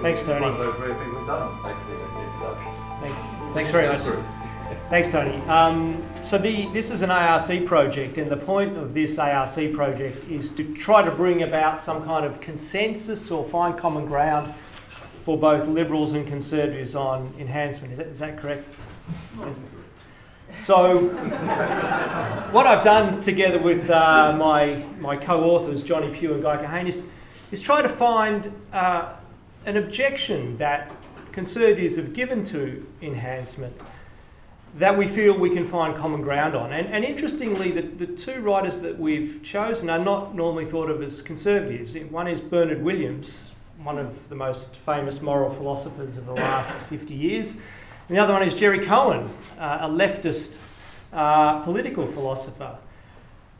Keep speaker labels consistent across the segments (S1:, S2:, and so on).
S1: Thanks, Tony.
S2: One very brave thing we've done, actually, in the introduction.
S1: Thanks. Thanks very much. Thanks, Tony. Um, so the, this is an ARC project, and the point of this ARC project is to try to bring about some kind of consensus or find common ground for both Liberals and Conservatives on enhancement. Is that, is that correct? So, what I've done together with uh, my, my co-authors, Johnny Pugh and Guy Kahane, is, is try to find uh, an objection that Conservatives have given to enhancement that we feel we can find common ground on. And, and interestingly, the, the two writers that we've chosen are not normally thought of as conservatives. One is Bernard Williams, one of the most famous moral philosophers of the last 50 years. And the other one is Jerry Cohen, uh, a leftist uh, political philosopher.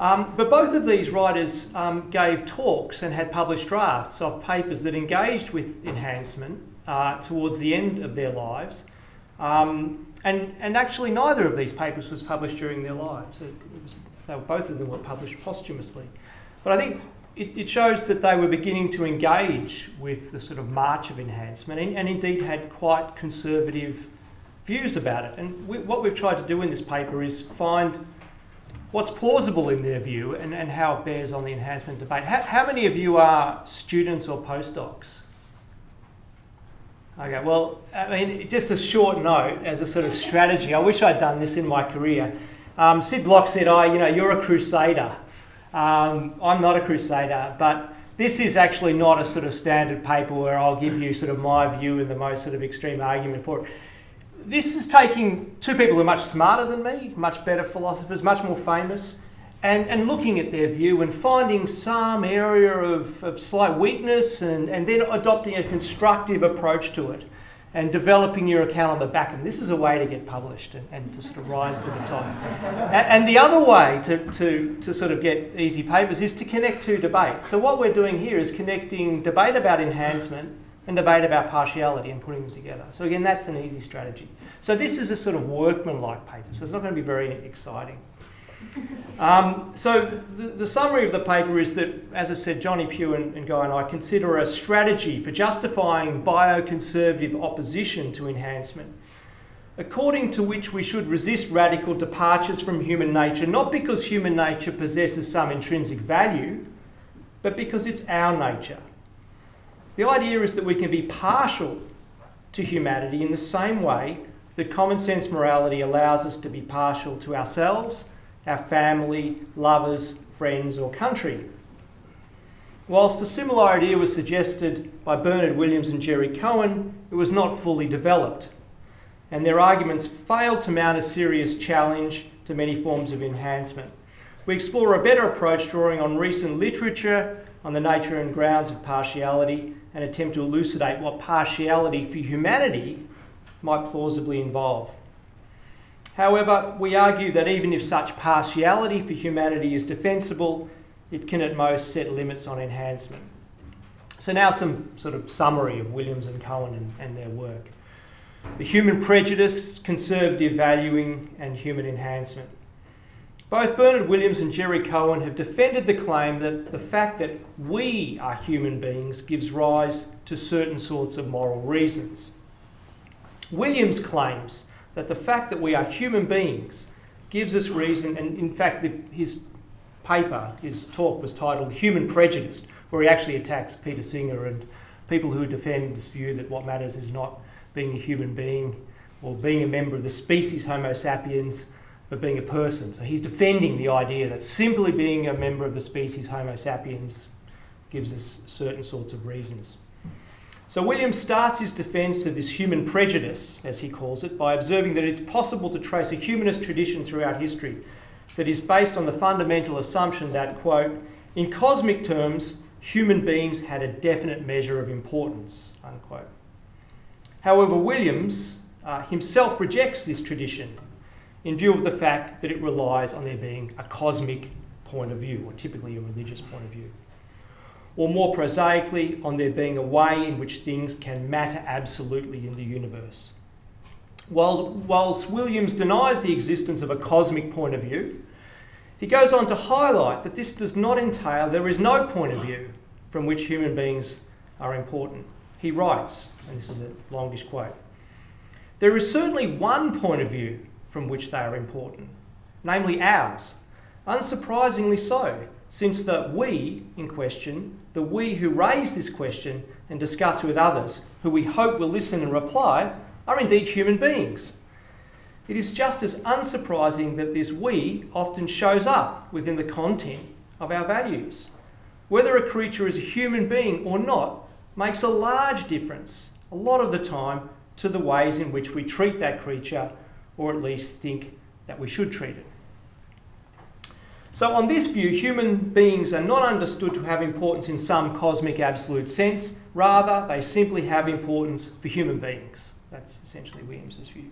S1: Um, but both of these writers um, gave talks and had published drafts of papers that engaged with enhancement uh, towards the end of their lives. Um, and, and actually, neither of these papers was published during their lives. It, it was, they were, both of them were published posthumously. But I think it, it, shows that they were beginning to engage with the sort of march of enhancement and, and indeed had quite conservative views about it. And we, what we've tried to do in this paper is find what's plausible in their view and, and how it bears on the enhancement debate. How, how many of you are students or postdocs? Okay, well, I mean, just a short note as a sort of strategy. I wish I'd done this in my career. Um, Sid Bloch said, "Oh, you know, you're a crusader." Um, I'm not a crusader, but this is actually not a sort of standard paper where I'll give you sort of my view and the most sort of extreme argument for it. This is taking two people who are much smarter than me, much better philosophers, much more famous, and, and looking at their view and finding some area of, of slight weakness and, and then adopting a constructive approach to it and developing your account on the back end. This is a way to get published and, and to sort of rise to the top. and, and, the other way to, to, to sort of get easy papers is to connect two debates. So what we're doing here is connecting debate about enhancement and debate about partiality and putting them together. So again, that's an easy strategy. So this is a sort of workman-like paper, so it's not going to be very exciting. Um, so the, the, summary of the paper is that, as I said, Johnny Pugh and, and Guy and I consider a strategy for justifying bioconservative opposition to enhancement, according to which we should resist radical departures from human nature, not because human nature possesses some intrinsic value, but because it's our nature. The idea is that we can be partial to humanity in the same way that common sense morality allows us to be partial to ourselves our family, lovers, friends, or country. Whilst a similar idea was suggested by Bernard Williams and Jerry Cohen, it was not fully developed, and their arguments failed to mount a serious challenge to many forms of enhancement. We explore a better approach drawing on recent literature on the nature and grounds of partiality and attempt to elucidate what partiality for humanity might plausibly involve. However, we argue that even if such partiality for humanity is defensible, it can at most set limits on enhancement. So, now some sort of summary of Williams and Cohen and, and their work the human prejudice, conservative valuing, and human enhancement. Both Bernard Williams and Jerry Cohen have defended the claim that the fact that we are human beings gives rise to certain sorts of moral reasons. Williams claims that the fact that we are human beings gives us reason, and in fact, the, his paper, his talk was titled Human Prejudice, where he actually attacks Peter Singer and people who defend this view that what matters is not being a human being or being a member of the species Homo sapiens, but being a person. So he's defending the idea that simply being a member of the species Homo sapiens gives us certain sorts of reasons. So William starts his defence of this human prejudice, as he calls it, by observing that it's possible to trace a humanist tradition throughout history that is based on the fundamental assumption that, quote, in cosmic terms, human beings had a definite measure of importance, unquote. However, Williams uh, himself rejects this tradition in view of the fact that it relies on there being a cosmic point of view, or typically a religious point of view or more prosaically, on there being a way in which things can matter absolutely in the universe. While, whilst Williams denies the existence of a cosmic point of view, he goes on to highlight that this does not entail there is no point of view from which human beings are important. He writes, and this is a longish quote There is certainly one point of view from which they are important, namely ours. Unsurprisingly so, since the we in question, the we who raise this question and discuss with others, who we hope will listen and reply, are indeed human beings. It is just as unsurprising that this we often shows up within the content of our values. Whether a creature is a human being or not makes a large difference, a lot of the time, to the ways in which we treat that creature, or at least think that we should treat it. So, on this view, human beings are not understood to have importance in some cosmic absolute sense, rather, they simply have importance for human beings. That's essentially Williams's view.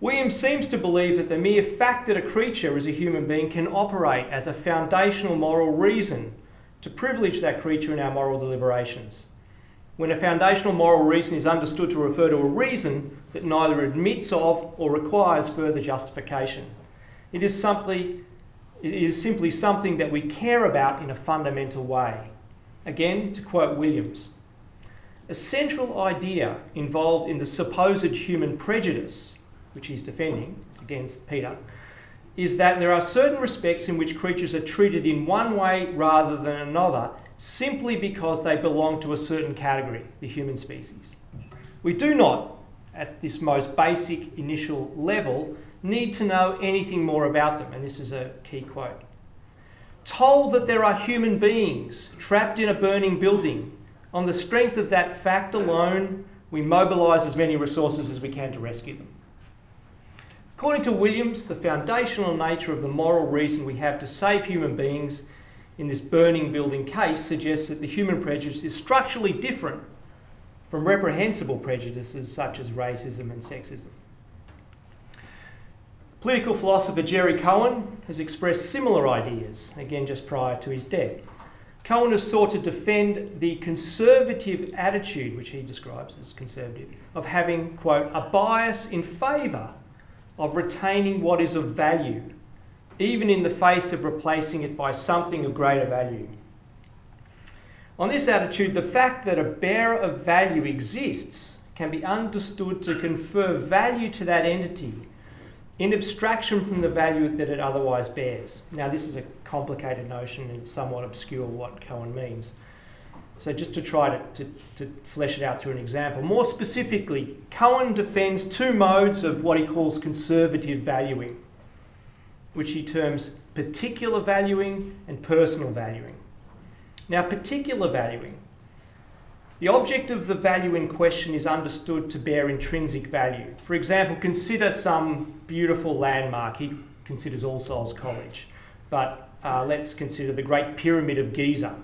S1: Williams seems to believe that the mere fact that a creature is a human being can operate as a foundational moral reason to privilege that creature in our moral deliberations. When a foundational moral reason is understood to refer to a reason that neither admits of or requires further justification, it is simply, it is simply something that we care about in a fundamental way. Again, to quote Williams, a central idea involved in the supposed human prejudice, which he's defending against Peter, is that there are certain respects in which creatures are treated in one way rather than another simply because they belong to a certain category, the human species. We do not, at this most basic initial level, need to know anything more about them, and this is a key quote. Told that there are human beings trapped in a burning building on the strength of that fact alone, we mobilise as many resources as we can to rescue them. According to Williams, the foundational nature of the moral reason we have to save human beings in this burning building case suggests that the human prejudice is structurally different from reprehensible prejudices such as racism and sexism. Political philosopher Jerry Cohen has expressed similar ideas, again just prior to his death. Cohen has sought to defend the conservative attitude, which he describes as conservative, of having, quote, a bias in favour of retaining what is of value, even in the face of replacing it by something of greater value. On this attitude, the fact that a bearer of value exists can be understood to confer value to that entity in abstraction from the value that it otherwise bears. Now, this is a complicated notion and somewhat obscure what Cohen means. So, just to try to, to, to, flesh it out through an example, more specifically, Cohen defends two modes of what he calls conservative valuing, which he terms particular valuing and personal valuing. Now, particular valuing the object of the value in question is understood to bear intrinsic value. For example, consider some beautiful landmark. He considers All Souls College, but uh, let's consider the Great Pyramid of Giza.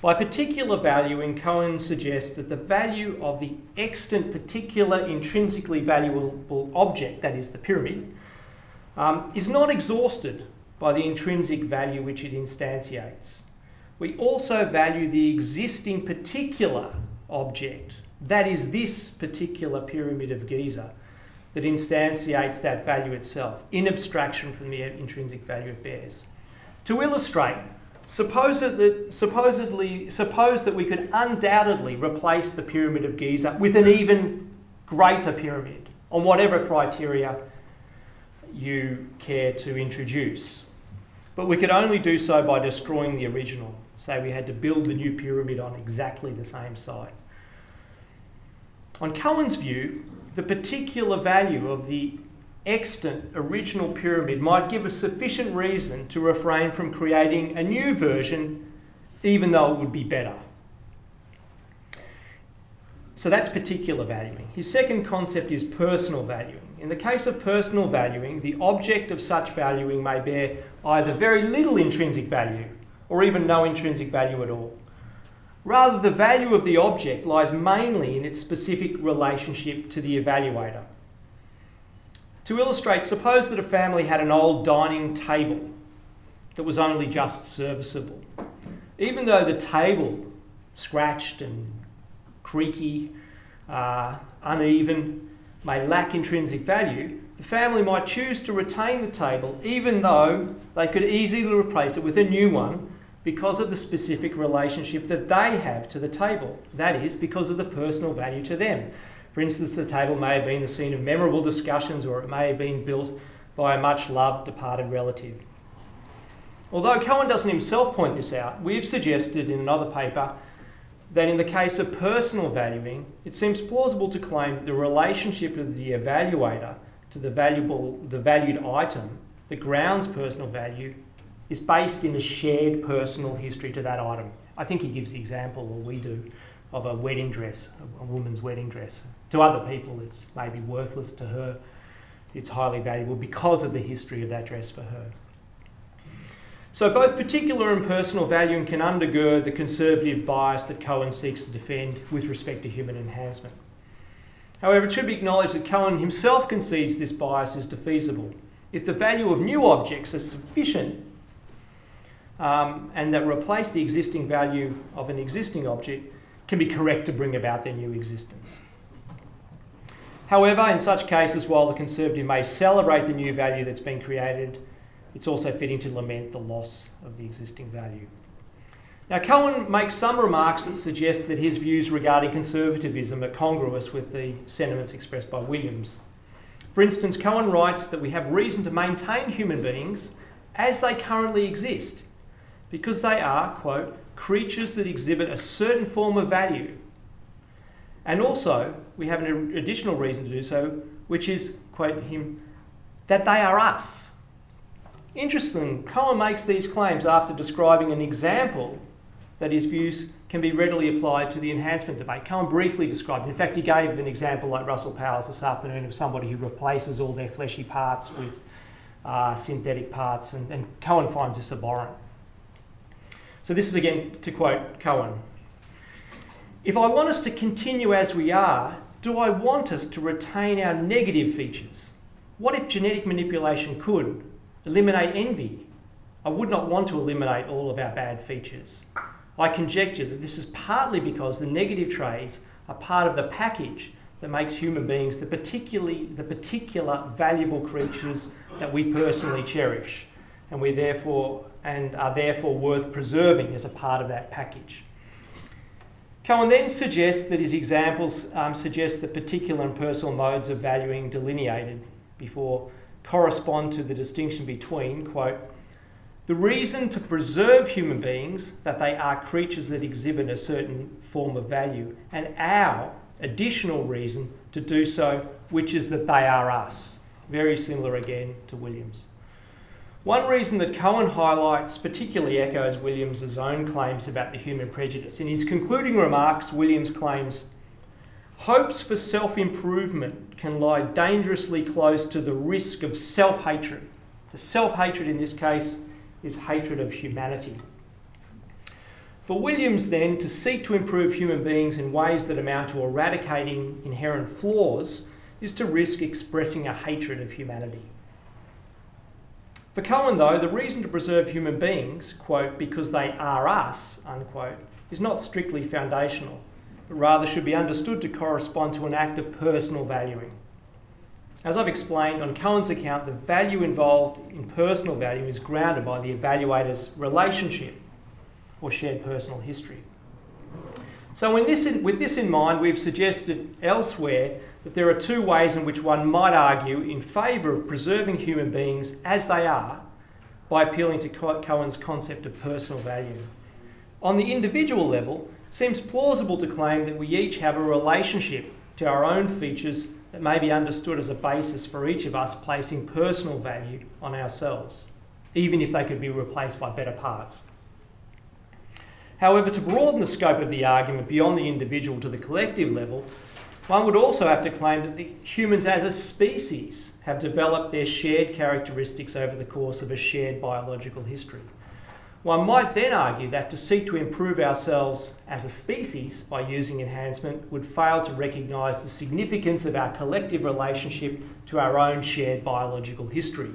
S1: By particular valuing, Cohen suggests that the value of the extant particular intrinsically valuable object, that is the pyramid, um, is not exhausted by the intrinsic value which it instantiates we also value the existing particular object, that is, this particular pyramid of Giza, that instantiates that value itself, in abstraction from the intrinsic value it bears. To illustrate, suppose that, supposedly, suppose that we could undoubtedly replace the pyramid of Giza with an even greater pyramid on whatever criteria you care to introduce. But we could only do so by destroying the original say we had to build the new pyramid on exactly the same site. On Cohen's view, the particular value of the extant original pyramid might give us sufficient reason to refrain from creating a new version, even though it would be better. So that's particular valuing. His second concept is personal valuing. In the case of personal valuing, the object of such valuing may bear either very little intrinsic value or even no intrinsic value at all. Rather, the value of the object lies mainly in its specific relationship to the evaluator. To illustrate, suppose that a family had an old dining table that was only just serviceable. Even though the table, scratched and creaky, uh, uneven, may lack intrinsic value, the family might choose to retain the table even though they could easily replace it with a new one because of the specific relationship that they have to the table. That is, because of the personal value to them. For instance, the table may have been the scene of memorable discussions or it may have been built by a much loved departed relative. Although Cohen doesn't himself point this out, we've suggested in another paper that in the case of personal valuing, it seems plausible to claim that the relationship of the evaluator to the valuable, the valued item that grounds personal value is based in a shared personal history to that item. I think he gives the example, or we do, of a wedding dress, a woman's wedding dress. To other people, it's maybe worthless. To her, it's highly valuable because of the history of that dress for her. So both particular and personal valuing can undergird the conservative bias that Cohen seeks to defend with respect to human enhancement. However, it should be acknowledged that Cohen himself concedes this bias is defeasible. If the value of new objects is sufficient um, and that replace the existing value of an existing object, can be correct to bring about their new existence. However, in such cases, while the conservative may celebrate the new value that's been created, it's also fitting to lament the loss of the existing value. Now, Cohen makes some remarks that suggest that his views regarding conservatism are congruous with the sentiments expressed by Williams. For instance, Cohen writes that we have reason to maintain human beings as they currently exist because they are, quote, creatures that exhibit a certain form of value. And also, we have an additional reason to do so, which is, quote him, that they are us. Interesting, Cohen makes these claims after describing an example that his views can be readily applied to the enhancement debate. Cohen briefly described, in fact, he gave an example like Russell Powell's this afternoon of somebody who replaces all their fleshy parts with uh, synthetic parts, and, and Cohen finds this abhorrent. So, this is again to quote Cohen If I want us to continue as we are, do I want us to retain our negative features? What if genetic manipulation could? Eliminate envy. I would not want to eliminate all of our bad features. I conjecture that this is partly because the negative traits are part of the package that makes human beings the particularly the particular valuable creatures that we personally cherish, and we therefore and are therefore worth preserving as a part of that package. Cohen then suggests that his examples um, suggest that particular and personal modes of valuing delineated before correspond to the distinction between, quote, the reason to preserve human beings, that they are creatures that exhibit a certain form of value, and our additional reason to do so, which is that they are us. Very similar again to Williams. One reason that Cohen highlights particularly echoes Williams' own claims about the human prejudice. In his concluding remarks, Williams claims hopes for self improvement can lie dangerously close to the risk of self hatred. The self hatred in this case is hatred of humanity. For Williams, then, to seek to improve human beings in ways that amount to eradicating inherent flaws is to risk expressing a hatred of humanity. For Cohen, though, the reason to preserve human beings, quote, because they are us, unquote, is not strictly foundational, but rather should be understood to correspond to an act of personal valuing. As I've explained, on Cohen's account, the value involved in personal value is grounded by the evaluator's relationship or shared personal history. So, this in, with this in mind, we've suggested elsewhere that there are two ways in which one might argue in favour of preserving human beings as they are by appealing to Cohen's concept of personal value. On the individual level, it seems plausible to claim that we each have a relationship to our own features that may be understood as a basis for each of us placing personal value on ourselves, even if they could be replaced by better parts. However, to broaden the scope of the argument beyond the individual to the collective level, one would also have to claim that the humans as a species have developed their shared characteristics over the course of a shared biological history. One might then argue that to seek to improve ourselves as a species by using enhancement would fail to recognise the significance of our collective relationship to our own shared biological history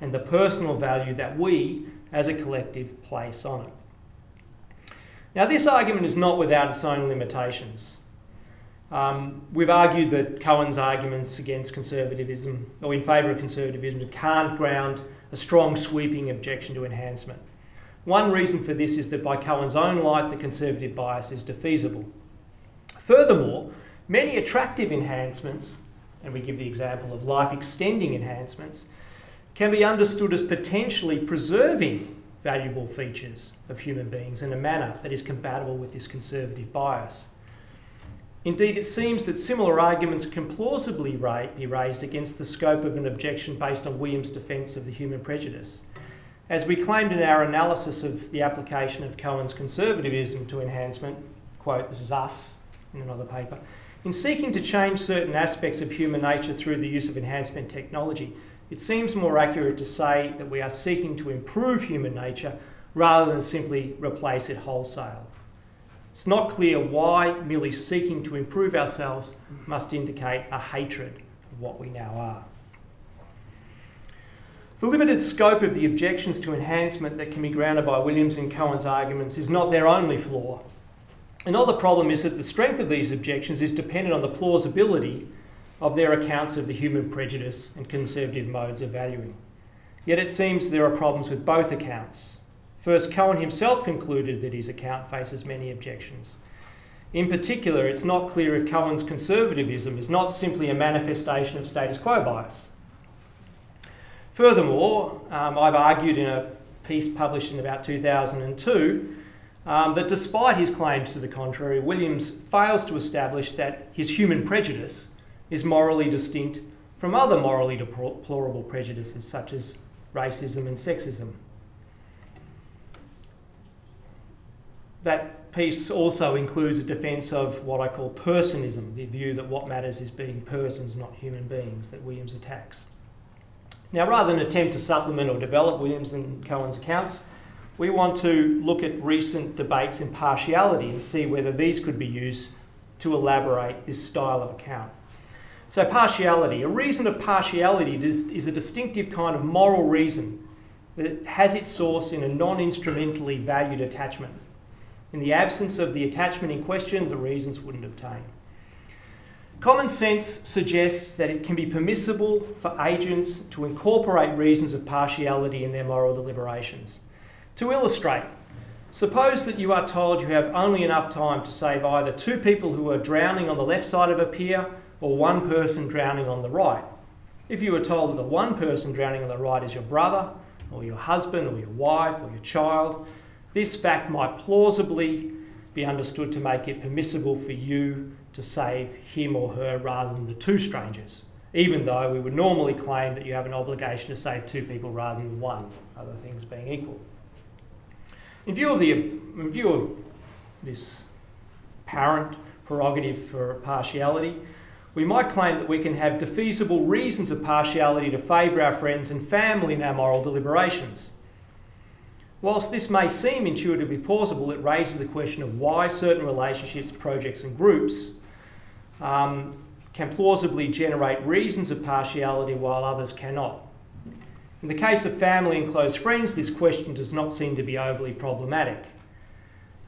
S1: and the personal value that we, as a collective, place on it. Now, this argument is not without its own limitations. Um, we've argued that Cohen's arguments against conservatism, or in favour of conservatism, can't ground a strong sweeping objection to enhancement. One reason for this is that by Cohen's own light, the conservative bias is defeasible. Furthermore, many attractive enhancements, and we give the example of life extending enhancements, can be understood as potentially preserving valuable features of human beings in a manner that is compatible with this conservative bias. Indeed, it seems that similar arguments can plausibly be raised against the scope of an objection based on Williams' defence of the human prejudice. As we claimed in our analysis of the application of Cohen's conservatism to enhancement, quote, this is us in another paper, in seeking to change certain aspects of human nature through the use of enhancement technology, it seems more accurate to say that we are seeking to improve human nature rather than simply replace it wholesale. It's not clear why merely seeking to improve ourselves must indicate a hatred of what we now are. The limited scope of the objections to enhancement that can be grounded by Williams and Cohen's arguments is not their only flaw. Another problem is that the strength of these objections is dependent on the plausibility of their accounts of the human prejudice and conservative modes of valuing. Yet it seems there are problems with both accounts. First, Cohen himself concluded that his account faces many objections. In particular, it's not clear if Cohen's conservatism is not simply a manifestation of status quo bias. Furthermore, um, I've argued in a piece published in about 2002 um, that despite his claims to the contrary, Williams fails to establish that his human prejudice is morally distinct from other morally deplorable prejudices such as racism and sexism. That piece also includes a defence of what I call personism, the view that what matters is being persons, not human beings, that Williams attacks. Now, rather than attempt to supplement or develop Williams and Cohen's accounts, we want to look at recent debates in partiality and see whether these could be used to elaborate this style of account. So, partiality. A reason of partiality is, is a distinctive kind of moral reason that has its source in a non instrumentally valued attachment. In the absence of the attachment in question, the reasons wouldn't obtain. Common sense suggests that it can be permissible for agents to incorporate reasons of partiality in their moral deliberations. To illustrate, suppose that you are told you have only enough time to save either two people who are drowning on the left side of a pier or one person drowning on the right. If you were told that the one person drowning on the right is your brother, or your husband, or your wife, or your child, this fact might plausibly be understood to make it permissible for you to save him or her rather than the two strangers, even though we would normally claim that you have an obligation to save two people rather than one, other things being equal. In view of, the, in view of this apparent prerogative for partiality, we might claim that we can have defeasible reasons of partiality to favour our friends and family in our moral deliberations. Whilst this may seem intuitively plausible, it raises the question of why certain relationships, projects, and groups um, can plausibly generate reasons of partiality while others cannot. In the case of family and close friends, this question does not seem to be overly problematic.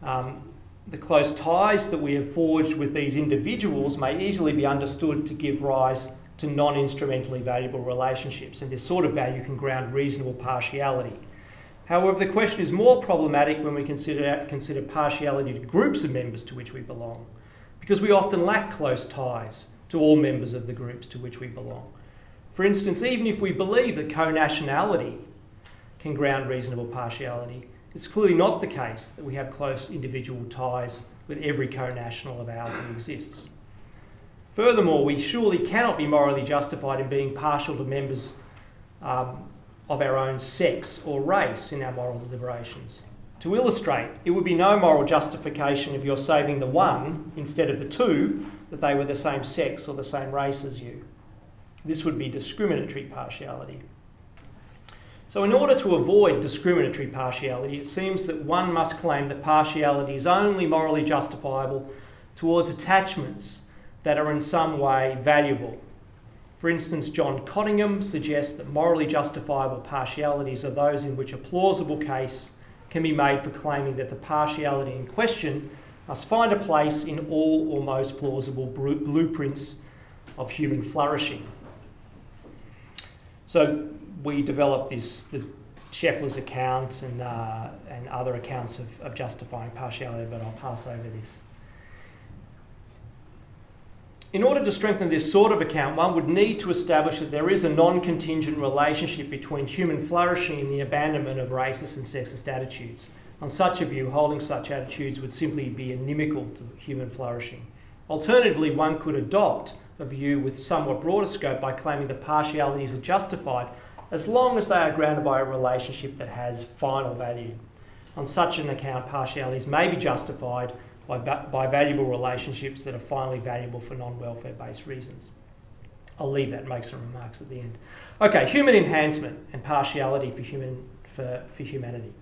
S1: Um, the close ties that we have forged with these individuals may easily be understood to give rise to non instrumentally valuable relationships, and this sort of value can ground reasonable partiality. However, the question is more problematic when we consider, consider partiality to groups of members to which we belong, because we often lack close ties to all members of the groups to which we belong. For instance, even if we believe that co nationality can ground reasonable partiality, it's clearly not the case that we have close individual ties with every co national of ours that exists. Furthermore, we surely cannot be morally justified in being partial to members um, of our own sex or race in our moral deliberations. To illustrate, it would be no moral justification if you're saving the one instead of the two that they were the same sex or the same race as you. This would be discriminatory partiality. So, in order to avoid discriminatory partiality, it seems that one must claim that partiality is only morally justifiable towards attachments that are in some way valuable for instance, John Cottingham suggests that morally justifiable partialities are those in which a plausible case can be made for claiming that the partiality in question must find a place in all or most plausible blueprints of human flourishing. So we developed this the Scheffler's account and, uh, and other accounts of, of justifying partiality, but I'll pass over this. In order to strengthen this sort of account, one would need to establish that there is a non contingent relationship between human flourishing and the abandonment of racist and sexist attitudes. On such a view, holding such attitudes would simply be inimical to human flourishing. Alternatively, one could adopt a view with somewhat broader scope by claiming that partialities are justified as long as they are grounded by a relationship that has final value. On such an account, partialities may be justified by, by valuable relationships that are finally valuable for non welfare based reasons. I'll leave that and make some remarks at the end. Okay, human enhancement and partiality for, human, for, for humanity.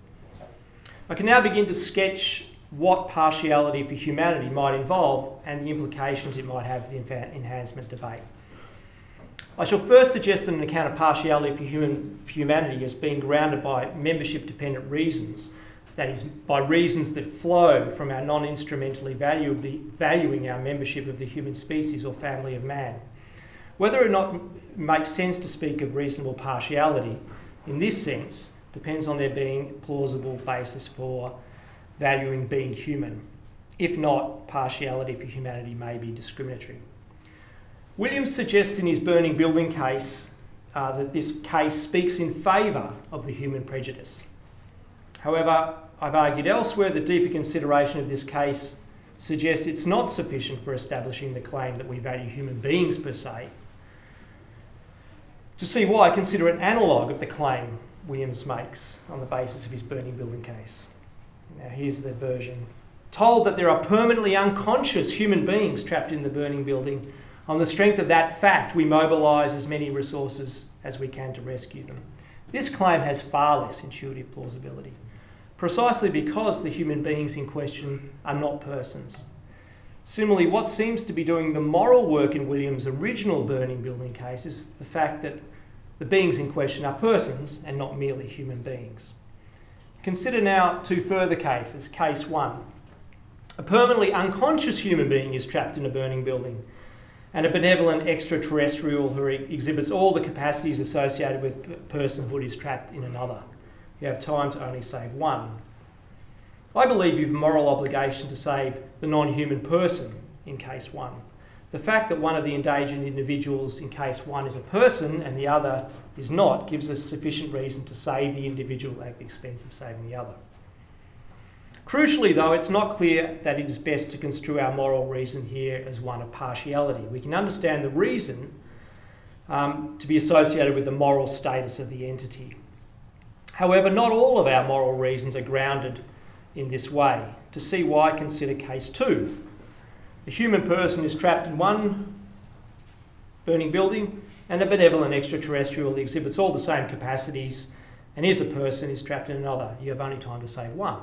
S1: I can now begin to sketch what partiality for humanity might involve and the implications it might have for the enhancement debate. I shall first suggest that an account of partiality for, human, for humanity as being grounded by membership dependent reasons that is, by reasons that flow from our non instrumentally valuing our membership of the human species or family of man. Whether or not it makes sense to speak of reasonable partiality in this sense depends on there being plausible basis for valuing being human. If not, partiality for humanity may be discriminatory. Williams suggests in his burning building case uh, that this case speaks in favour of the human prejudice. However, I've argued elsewhere that deeper consideration of this case suggests it's not sufficient for establishing the claim that we value human beings per se. To see why, consider an analogue of the claim Williams makes on the basis of his burning building case. Now, here's the version. Told that there are permanently unconscious human beings trapped in the burning building, on the strength of that fact, we mobilise as many resources as we can to rescue them. This claim has far less intuitive plausibility precisely because the human beings in question are not persons. Similarly, what seems to be doing the moral work in Williams' original burning building case is the fact that the beings in question are persons and not merely human beings. Consider now two further cases. Case one a permanently unconscious human being is trapped in a burning building, and a benevolent extraterrestrial who exhibits all the capacities associated with personhood is trapped in another you have time to only save one. I believe you have a moral obligation to save the non human person in case one. The fact that one of the endangered individuals in case one is a person and the other is not gives us sufficient reason to save the individual at the expense of saving the other. Crucially, though, it's not clear that it is best to construe our moral reason here as one of partiality. We can understand the reason um, to be associated with the moral status of the entity. However, not all of our moral reasons are grounded in this way. To see why, consider case two. The human person is trapped in one burning building, and a benevolent extraterrestrial exhibits all the same capacities and is a person is trapped in another. You have only time to save one.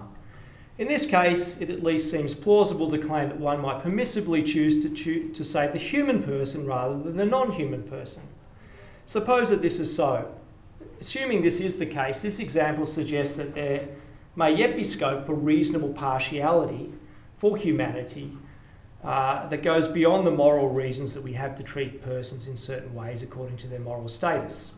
S1: In this case, it at least seems plausible to claim that one might permissibly choose to, choose to save the human person rather than the non human person. Suppose that this is so. Assuming this is the case, this example suggests that there may yet be scope for reasonable partiality for humanity uh, that goes beyond the moral reasons that we have to treat persons in certain ways according to their moral status.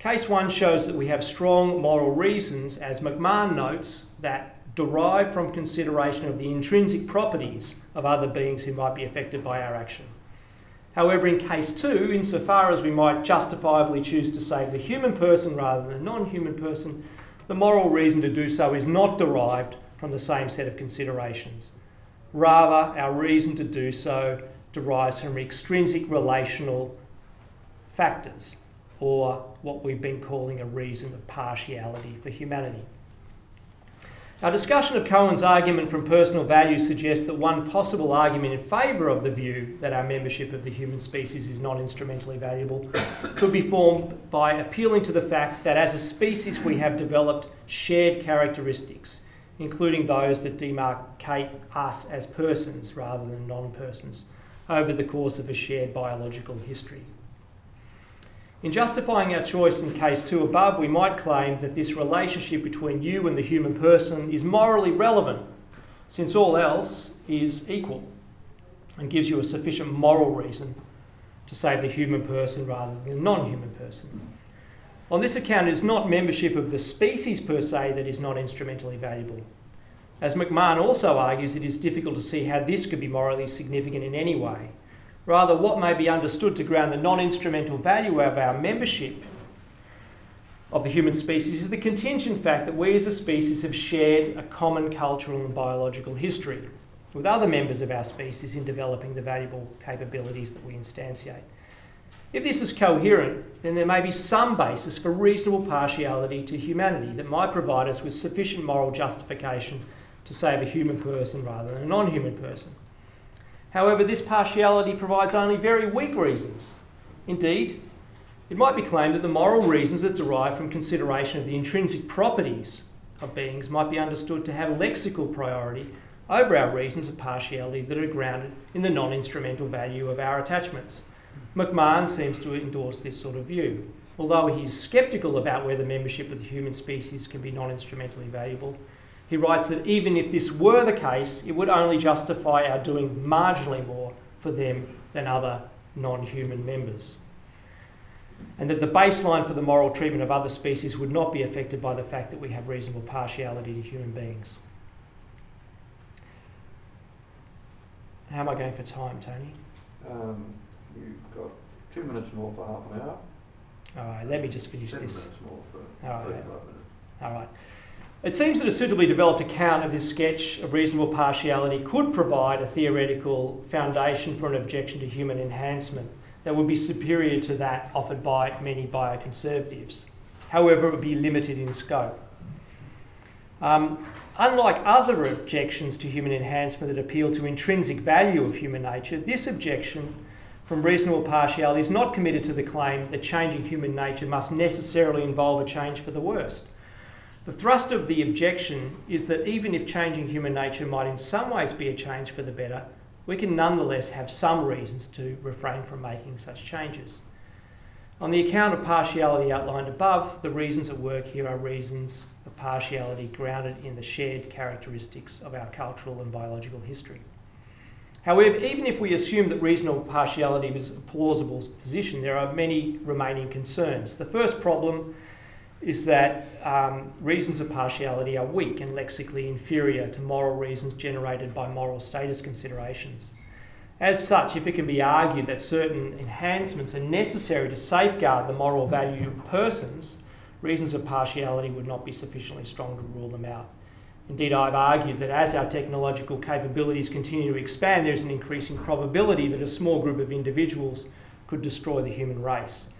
S1: Case 1 shows that we have strong moral reasons, as McMahan notes, that derive from consideration of the intrinsic properties of other beings who might be affected by our action. However, in case two, insofar as we might justifiably choose to save the human person rather than the non human person, the moral reason to do so is not derived from the same set of considerations. Rather, our reason to do so derives from extrinsic relational factors, or what we've been calling a reason of partiality for humanity. Our discussion of Cohen's argument from personal value suggests that one possible argument in favour of the view that our membership of the human species is not instrumentally valuable could be formed by appealing to the fact that as a species we have developed shared characteristics, including those that demarcate us as persons rather than non persons, over the course of a shared biological history. In justifying our choice in case 2 above, we might claim that this relationship between you and the human person is morally relevant, since all else is equal, and gives you a sufficient moral reason to save the human person rather than the non human person. On this account, it is not membership of the species per se that is not instrumentally valuable. As McMahan also argues, it is difficult to see how this could be morally significant in any way. Rather, what may be understood to ground the non instrumental value of our membership of the human species is the contingent fact that we as a species have shared a common cultural and biological history with other members of our species in developing the valuable capabilities that we instantiate. If this is coherent, then there may be some basis for reasonable partiality to humanity that might provide us with sufficient moral justification to save a human person rather than a non human person. However, this partiality provides only very weak reasons. Indeed, it might be claimed that the moral reasons that derive from consideration of the intrinsic properties of beings might be understood to have lexical priority over our reasons of partiality that are grounded in the non instrumental value of our attachments. McMahan seems to endorse this sort of view. Although he is sceptical about whether membership of the human species can be non instrumentally valuable, he writes that even if this were the case, it would only justify our doing marginally more for them than other non human members. And that the baseline for the moral treatment of other species would not be affected by the fact that we have reasonable partiality to human beings. How am I going for time, Tony?
S2: Um, you've got two minutes more for half an hour.
S1: All right, let me just finish
S2: Seven
S1: this.
S2: minutes more for
S1: All right.
S2: 35 minutes.
S1: All right. It seems that a suitably developed account of this sketch of reasonable partiality could provide a theoretical foundation for an objection to human enhancement that would be superior to that offered by many bioconservatives. However, it would be limited in scope. Um, unlike other objections to human enhancement that appeal to intrinsic value of human nature, this objection from reasonable partiality is not committed to the claim that changing human nature must necessarily involve a change for the worst. The thrust of the objection is that even if changing human nature might in some ways be a change for the better, we can nonetheless have some reasons to refrain from making such changes. On the account of partiality outlined above, the reasons at work here are reasons of partiality grounded in the shared characteristics of our cultural and biological history. However, even if we assume that reasonable partiality is a plausible position, there are many remaining concerns. The first problem is that um, reasons of partiality are weak and lexically inferior to moral reasons generated by moral status considerations. As such, if it can be argued that certain enhancements are necessary to safeguard the moral value of persons, reasons of partiality would not be sufficiently strong to rule them out. Indeed, I've argued that as our technological capabilities continue to expand, there's an increasing probability that a small group of individuals could destroy the human race.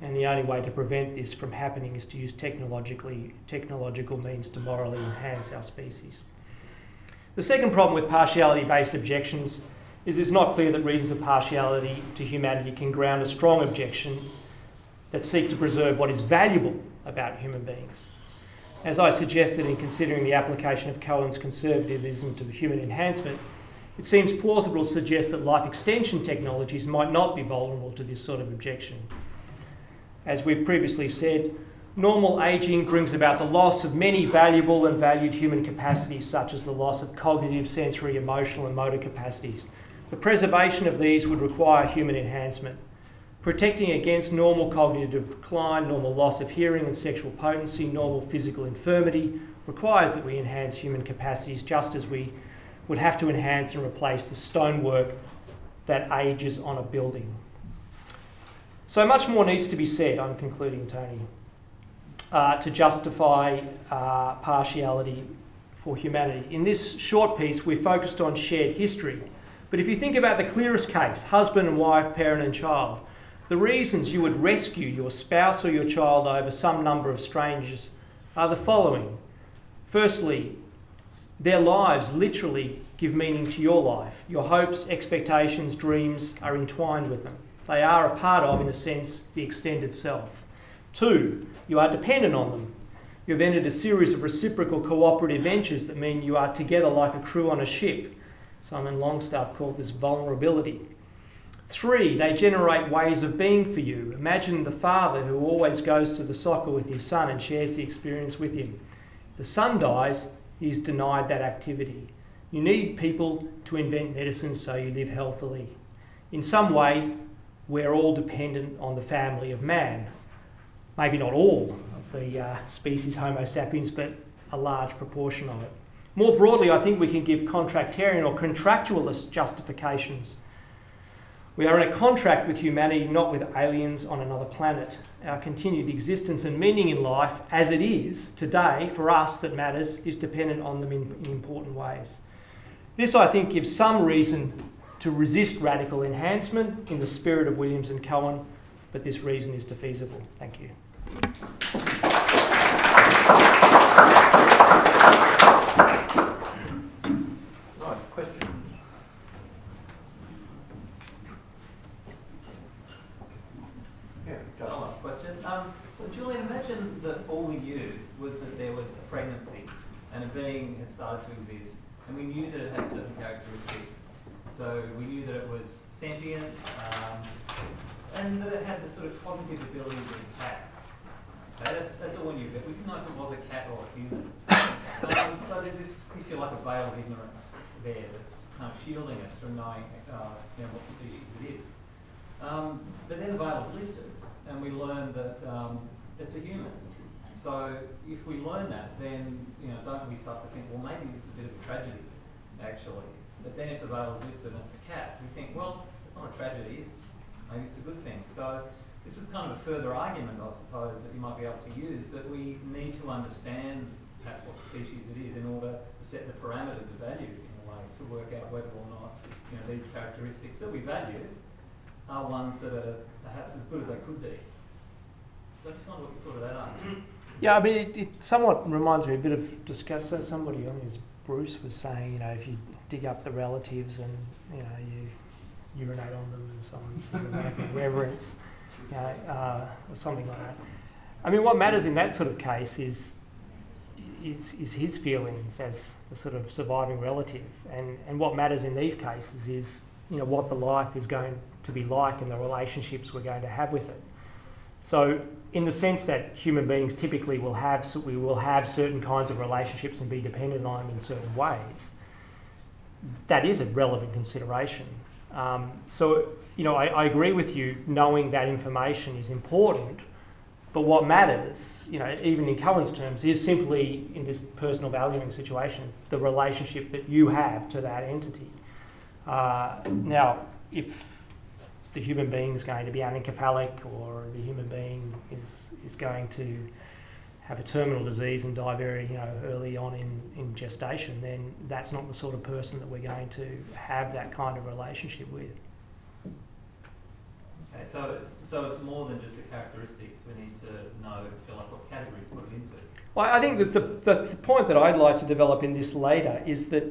S1: And the only way to prevent this from happening is to use technologically, technological means to morally enhance our species. The second problem with partiality based objections is it's not clear that reasons of partiality to humanity can ground a strong objection that seek to preserve what is valuable about human beings. As I suggested in considering the application of Cohen's conservatism to human enhancement, it seems plausible to suggest that life extension technologies might not be vulnerable to this sort of objection. As we've previously said, normal ageing brings about the loss of many valuable and valued human capacities, such as the loss of cognitive, sensory, emotional, and motor capacities. The preservation of these would require human enhancement. Protecting against normal cognitive decline, normal loss of hearing and sexual potency, normal physical infirmity requires that we enhance human capacities just as we would have to enhance and replace the stonework that ages on a building. So much more needs to be said, I'm concluding, Tony, uh, to justify uh, partiality for humanity. In this short piece, we focused on shared history. But if you think about the clearest case husband and wife, parent and child the reasons you would rescue your spouse or your child over some number of strangers are the following. Firstly, their lives literally give meaning to your life. Your hopes, expectations, dreams are entwined with them. They are a part of, in a sense, the extended self. Two, you are dependent on them. You've entered a series of reciprocal cooperative ventures that mean you are together like a crew on a ship. Simon Longstaff called this vulnerability. Three, they generate ways of being for you. Imagine the father who always goes to the soccer with his son and shares the experience with him. If the son dies, he's denied that activity. You need people to invent medicine so you live healthily. In some way, we're all dependent on the family of man. maybe not all of the uh, species Homo sapiens, but a large proportion of it. More broadly, I think we can give contractarian or contractualist justifications. We are in a contract with humanity, not with aliens on another planet. Our continued existence and meaning in life, as it is today, for us that matters, is dependent on them in, in important ways. This, I think, gives some reason to resist radical enhancement in the spirit of Williams and Cohen, but this reason is defeasible. Thank you.
S2: Right, questions? Yeah,
S3: One
S2: Justin.
S3: last question. Um, so Julian, imagine that all we knew was that there was a pregnancy and a being had started to exist, and we knew that it had certain characteristics. So we knew that it was sentient, um, and that it had the sort of cognitive abilities of a cat. Okay, that's, that's all we knew, but we didn't know if it was a cat or a human. um, so there's this, you like, a veil of ignorance there that's kind of shielding us from knowing uh, you know, what species it is. Um, but then the veil is lifted, and we learn that um, it's a human. So if we learn that, then you know, don't we start to think, well, maybe this is a bit of a tragedy, actually. But then if the veil is lifted and it's a cat, we think, well, it's not a tragedy. It's maybe it's a good thing. So this is kind of a further argument, I suppose, that you might be able to use that we need to understand perhaps what species it is in order to set the parameters of value in a way to work out whether or not you know these characteristics that we value are ones that are perhaps as good as they could be. So I just wonder what you thought of that argument.
S1: Yeah, I mean, it, it somewhat reminds me a bit of discuss. Uh, somebody, I think it was Bruce, was saying, you know, if you dig up the relatives and you know you urinate on them and so on, this is an act of reverence, you know, uh, or something like that. I mean, what matters in that sort of case is is, is his feelings as the sort of surviving relative, and and what matters in these cases is you know what the life is going to be like and the relationships we're going to have with it. So, in the sense that human beings typically will have, we will have certain kinds of relationships and be dependent on them in certain ways. That is a relevant consideration. Um, so, you know, I, I agree with you. Knowing that information is important, but what matters, you know, even in Cohen's terms, is simply in this personal valuing situation the relationship that you have to that entity. Uh, now, if the human being is going to be anencephalic or the human being is, is going to have a terminal disease and die very you know, early on in, in gestation, then that's not the sort of person that we're going to have that kind of relationship with.
S3: Okay, so it's, so it's more than just the characteristics. We need to know, feel like what category to put it into.
S1: Well, I think that the, the, the point that I'd like to develop in this later is that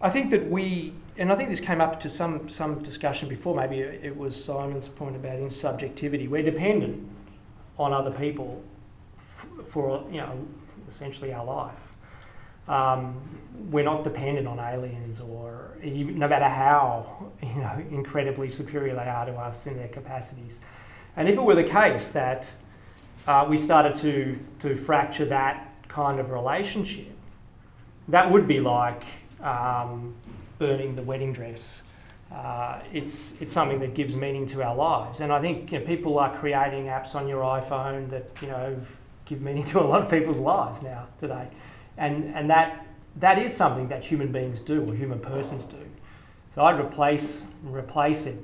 S1: I think that we, and I think this came up to some, some discussion before, maybe it was Simon's point about insubjectivity. We're dependent on other people for, you know, essentially our life. Um, we're not dependent on aliens or even, no matter how you know, incredibly superior they are to us in their capacities. And if it were the case that uh, we started to, to fracture that kind of relationship, that would be like um, burning the wedding dress. Uh, it's, it's something that gives meaning to our lives. And I think you know, people are creating apps on your iPhone that you know, give meaning to a lot of people's lives now today. And, and that, that is something that human beings do or human persons do. So I'd replace, replace it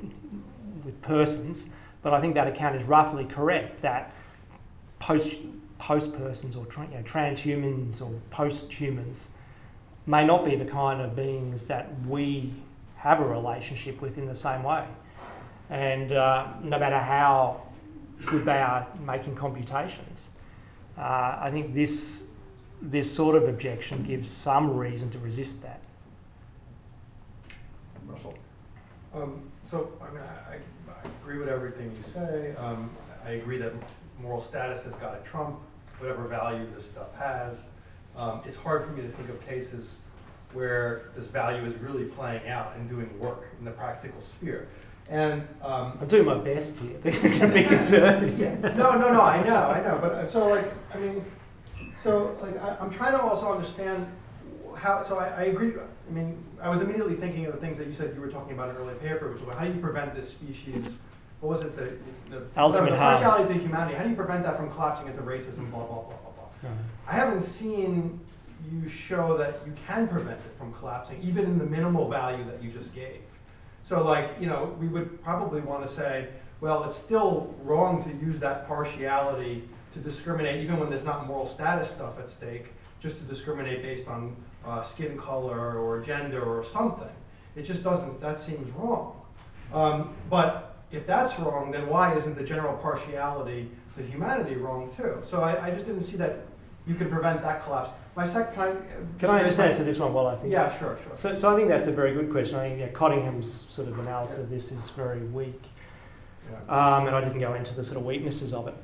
S1: with persons, but I think that account is roughly correct that post, post persons or you know, transhumans or post humans may not be the kind of beings that we have a relationship with in the same way. And uh, no matter how good they are making computations, uh, I think this, this sort of objection gives some reason to resist that.
S2: Russell.
S4: Um, so, I mean, I, I agree with everything you say. Um, I agree that moral status has got to trump whatever value this stuff has. Um, it's hard for me to think of cases where this value is really playing out and doing work in the practical sphere. And um,
S1: I'm doing my best here to be conservative.
S4: yeah. No, no, no. I know, I know. But uh, so, like, I mean, so like, I, I'm trying to also understand how. So I, I agree. I mean, I was immediately thinking of the things that you said you were talking about in an earlier paper, which was how do you prevent this species what was it, the, the.
S1: Ultimate
S4: the
S1: harm.
S4: Partiality to humanity, how do you prevent that from collapsing into racism, blah, blah, blah, blah, blah. I haven't seen you show that you can prevent it from collapsing, even in the minimal value that you just gave. So like, you know, we would probably want to say, well, it's still wrong to use that partiality to discriminate, even when there's not moral status stuff at stake, just to discriminate based on uh, skin color or gender or something. It just doesn't, that seems wrong. Um, but if that's wrong, then why isn't the general partiality to humanity wrong too? So I, I just didn't see that you can prevent that collapse. My second, can I? uh,
S1: Can I
S4: just
S1: just
S4: raise my-
S1: answer this one while I think?
S4: Yeah, sure, sure.
S1: So, so I think that's a very good question. I think yeah, Cottingham's sort of analysis of this is very weak,
S4: Yeah.
S1: um, and I didn't go into the sort of weaknesses of it.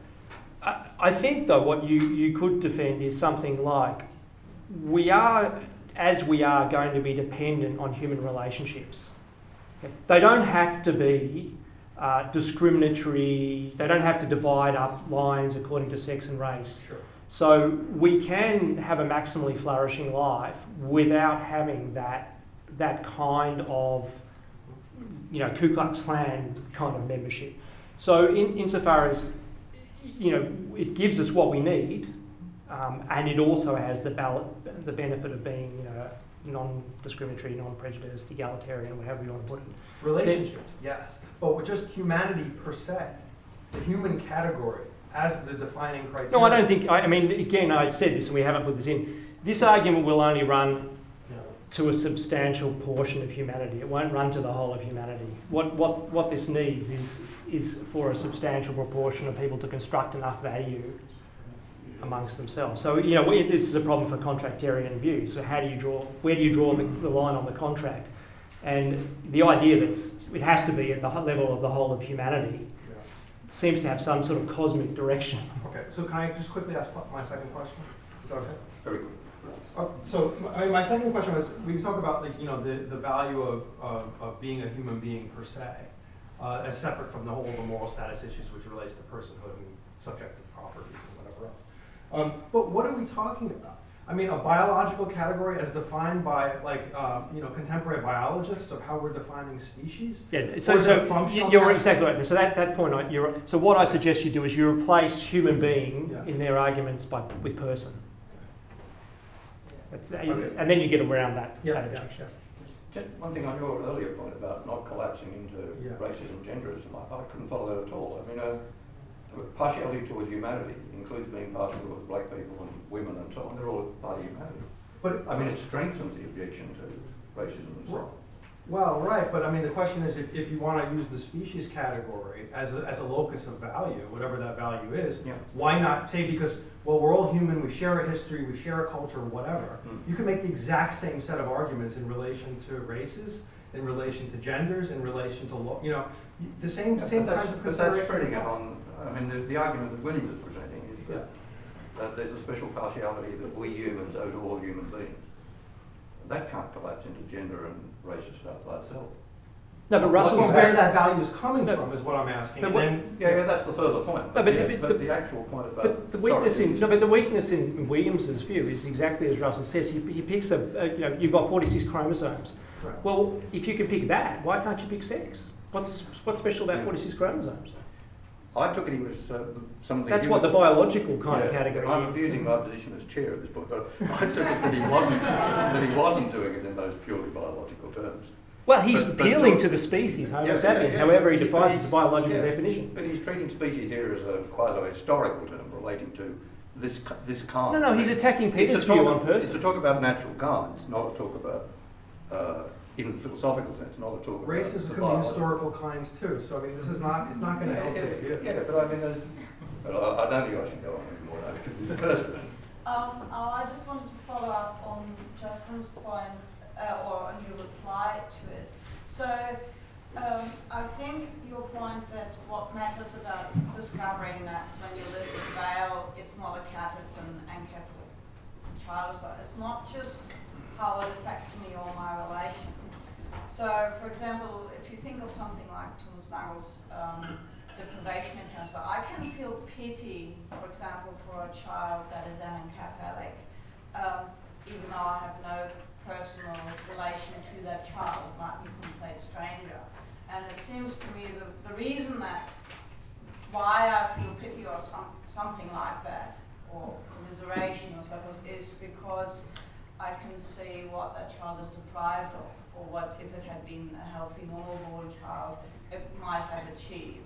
S1: I, I think, though, what you, you could defend is something like we are, as we are, going to be dependent on human relationships. Okay? They don't have to be uh, discriminatory, they don't have to divide up lines according to sex and race.
S4: Sure.
S1: So we can have a maximally flourishing life without having that that kind of you know Ku Klux Klan kind of membership. So in insofar as you know it gives us what we need, um, and it also has the ballot, the benefit of being you know non-discriminatory, non-prejudiced, egalitarian, whatever you want to put it.
S4: Relationships, yes, but just humanity per se, the human category as the defining criteria.
S1: No, I don't think. I, I mean, again, I said this, and we haven't put this in. This argument will only run to a substantial portion of humanity. It won't run to the whole of humanity. What, what, what this needs is, is for a substantial proportion of people to construct enough value amongst themselves. So, you know, we, this is a problem for contractarian view. So how do you draw, where do you draw the, the line on the contract? And the idea that it has to be at the level of the whole of humanity. Seems to have some sort of cosmic direction.
S4: Okay, so can I just quickly ask my second question? Is that okay?
S2: Very good.
S4: Uh, So, I mean, my second question was, we talk about like, you know, the, the value of, of, of being a human being per se, uh, as separate from the whole of the moral status issues which relates to personhood and subjective properties and whatever else. Um, but what are we talking about? I mean, a biological category as defined by like, uh, you know, contemporary biologists of how we're defining species?
S1: Yeah,
S4: Or
S1: so,
S4: is
S1: so
S4: it functional
S1: you're
S4: capital?
S1: exactly right. So that, that point, I- you're, so what I suggest you do is you replace human being
S4: Yeah.
S1: in their arguments by, with person. That's,
S4: Okay.
S1: And then you get around that,
S4: Yeah,
S1: of
S4: yeah,
S1: objection.
S2: Just one thing on your earlier point about not collapsing into
S4: Yeah.
S2: racism, genderism, I, I couldn't follow that at all. I mean, uh, partiality towards humanity includes being partial towards black people and women and so on. They're all part of humanity.
S4: But,
S2: I mean, it strengthens the objection to racism and so on.
S4: Well, right, but I mean, the question is if, if you want to use the species category as a, as a locus of value, whatever that value is,
S2: Yeah.
S4: why not say because, well, we're all human, we share a history, we share a culture, whatever.
S2: Mm.
S4: You can make the exact same set of arguments in relation to races, in relation to genders, in relation to, you know, the same,
S2: Yeah,
S4: same kinds
S2: that's,
S4: of
S2: that's
S4: considerations.
S2: spreading it on, I mean, the, the argument that Williams is presenting is that, that there's a special partiality that we humans owe to all human beings. That can't collapse into gender and racist stuff by itself.
S1: No, but Russell's.
S4: Well, where that value is coming
S1: No.
S4: from is what I'm asking,
S1: But
S4: and
S1: what-
S4: then.
S2: Yeah, yeah, that's the further point.
S1: No,
S2: But,
S1: but-
S2: the,
S1: but
S2: but
S1: the-
S2: the actual point about
S1: But the
S2: sorry,
S1: weakness in no, but the weakness in Williams's view is exactly as Russell says. He, he picks a, a you know you've got 46 chromosomes.
S4: Right.
S1: Well, if you can pick that, why can't you pick sex? What's what's special about
S2: Yeah.
S1: 46 chromosomes?
S2: I took it he was uh, something.
S1: That's what the biological kind of
S2: Yeah,
S1: category
S2: I'm abusing my position as chair at this point, but I took it that he wasn't that he wasn't doing it in those purely biological terms.
S1: Well, he's
S2: But- but
S1: appealing
S2: to-
S1: to the species, Homo
S2: Yeah,
S1: sapiens,
S2: yeah,
S1: however he
S2: but
S1: defines its biological definition.
S2: But he's treating species here as a quasi-historical term relating to this this kind.
S1: No, no, he's attacking Peter's view on persons.
S2: It's a talk about natural kinds, not to talk about, uh, in the philosophical sense, not a talk about.
S4: Races can be historical kinds too, so I mean, this is not, it's not gonna
S2: Yeah,
S4: help
S2: yeah,
S4: this view.
S2: Yeah, but I mean, there's, but I, I don't think I should go on anymore, no, because personally.
S5: Um, oh, I just wanted to follow up on Justin's point, uh, or on your reply to it. So, um, I think your point that what matters about discovering that when you live in Vale, it's not a cat, it's an anchor child, so it's not just how it affects me or my relation. So, for example, if you think of something like Thomas Nagel's um, deprivation in cancer, I can feel pity, for example, for a child that is anencephalic, um, even though I have no personal relation to that child, it might be a complete stranger. And it seems to me the, the reason that why I feel pity or some, something like that, or commiseration or so forth, is because I can see what that child is deprived of, or what, if it had been a healthy, normal born child, it might have achieved.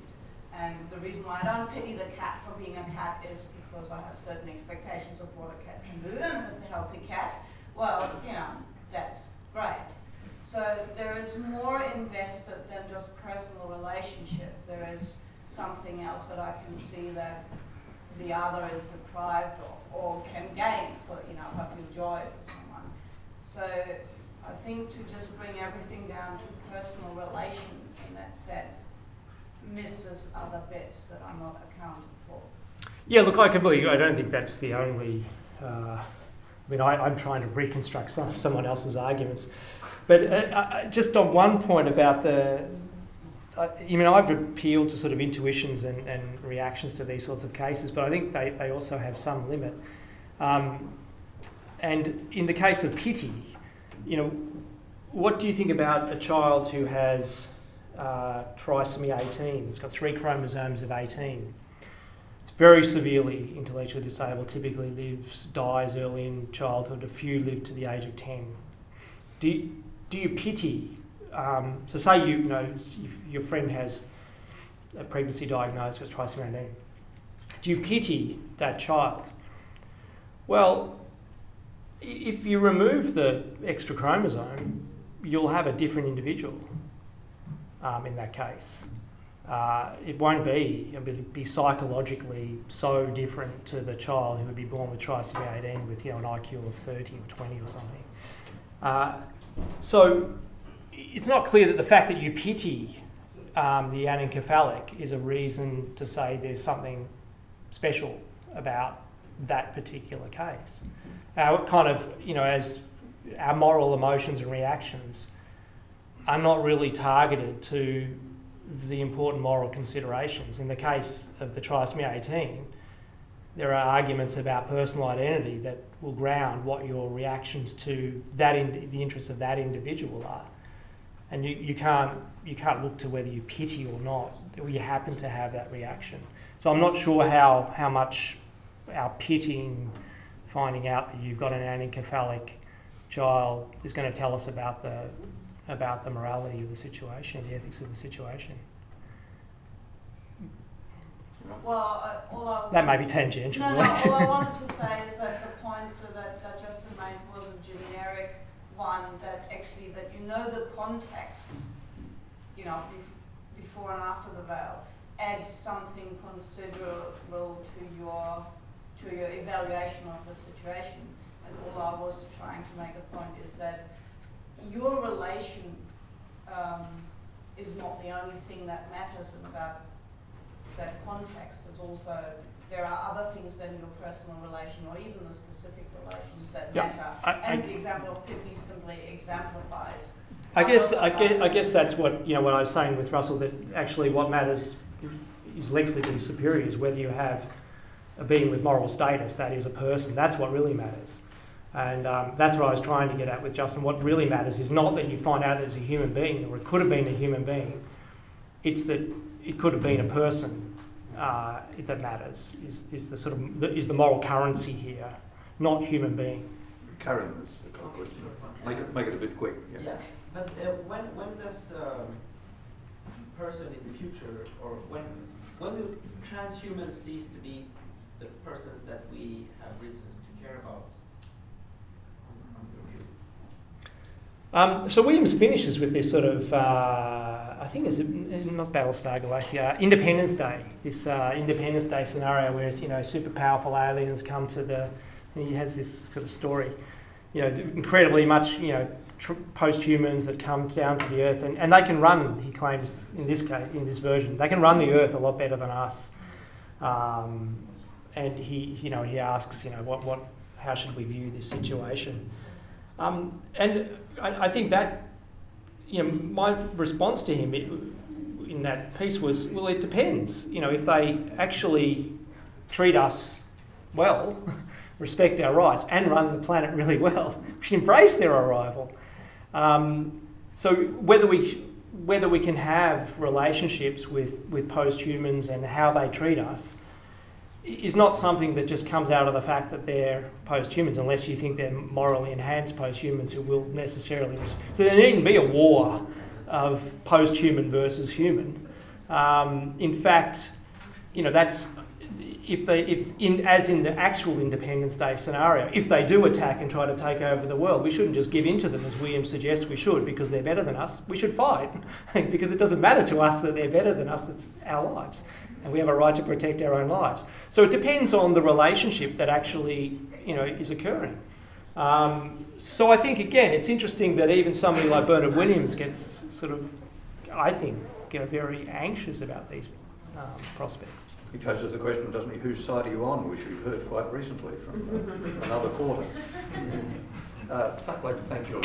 S5: And the reason why I don't pity the cat for being a cat is because I have certain expectations of what a cat can do, and if it's a healthy cat, well, you know, that's great. So there is more invested than just personal relationship. There is something else that I can see that the other is deprived of or can gain for, you know, if joy for someone. So I think to just bring everything down to personal relation in that sense misses other bits that I'm not accounted for.
S1: Yeah, look, I completely. I don't think that's the only. Uh, I mean, I, am trying to reconstruct some, someone else's arguments, but uh, uh, just on one point about the. Uh, you mean, I've appealed to sort of intuitions and, and reactions to these sorts of cases, but I think they, they also have some limit. Um, and in the case of pity, you know, what do you think about a child who has uh, trisomy 18? It's got three chromosomes of 18 It's very severely intellectually disabled, typically lives, dies early in childhood, a few live to the age of 10. Do you, do you pity? Um, so, say you, you know, your friend has a pregnancy diagnosed with trisomy 18. Do you pity that child? Well, if you remove the extra chromosome, you'll have a different individual um, in that case uh, it won't be, it'll be psychologically so different to the child who would be born with trisomy 18 with you know, an IQ of 30 or 20 or something. Uh, so it's not clear that the fact that you pity um, the anencephalic is a reason to say there's something special about that particular case. Our kind of, you know, as our moral emotions and reactions are not really targeted to the important moral considerations. In the case of the trisomy 18, there are arguments about personal identity that will ground what your reactions to that in, the interests of that individual are. And you, you, can't, you can't look to whether you pity or not, or you happen to have that reaction. So I'm not sure how, how much our pitying, finding out that you've got an anencephalic child, is going to tell us about the, about the morality of the situation, the ethics of the situation.
S5: Well, all I
S1: that may be tangential.
S5: No, no. all I wanted to say is that the point that uh, Justin made was a generic one. That actually, that you know the context, you know, bef- before and after the veil, adds something considerable to your to your evaluation of the situation. And all I was trying to make a point is that your relation um, is not the only thing that matters about that context. It's also there are other things than your personal relation or even the specific relations that
S1: yeah,
S5: matter.
S1: I,
S5: and
S1: I,
S5: the example of pity simply exemplifies.
S1: I guess I guess I guess that's what you know what I was saying with Russell that actually what matters is lex liberty superior is whether you have a being with moral status, that is a person. That's what really matters. And um, that's what I was trying to get at with Justin. What really matters is not that you find out it's a human being or it could have been a human being. It's that it could have been a person uh, that matters. Is, is the sort of is the moral currency here, not human being.
S2: Karen has a question. Make it make it a bit quick.
S6: Yeah, yeah. but uh, when when does um, person in the future or when when do transhumans cease to be the persons that we have reasons to care about?
S1: Um, so Williams finishes with this sort of, uh, I think it's not Battlestar Galactica, Independence Day. This uh, Independence Day scenario where it's, you know super powerful aliens come to the, and he has this sort of story, you know, incredibly much you know post-humans that come down to the Earth and, and they can run. He claims in this case, in this version, they can run the Earth a lot better than us. Um, and he, you know, he asks, you know, what, what, how should we view this situation? Um, and I, I, think that, you know, my response to him in that piece was, well, it depends. You know, if they actually treat us well, respect our rights, and run the planet really well, we should embrace their arrival. Um, so whether we whether we can have relationships with, with post-humans and how they treat us is not something that just comes out of the fact that they're post-humans, unless you think they're morally enhanced post-humans who will necessarily. So there needn't be a war of post-human versus human. Um, in fact, you know that's if they if in as in the actual Independence Day scenario, if they do attack and try to take over the world, we shouldn't just give in to them as William suggests we should because they're better than us. We should fight because it doesn't matter to us that they're better than us. That's our lives, and we have a right to protect our own lives. So it depends on the relationship that actually you know is occurring. Um, so I think again, it's interesting that even somebody like Bernard Williams gets sort of, I think, very anxious about these um, prospects.
S2: He poses the question, doesn't he, whose side are you on, which we've heard quite recently from uh, another quarter. Uh, I'd like to thank you all.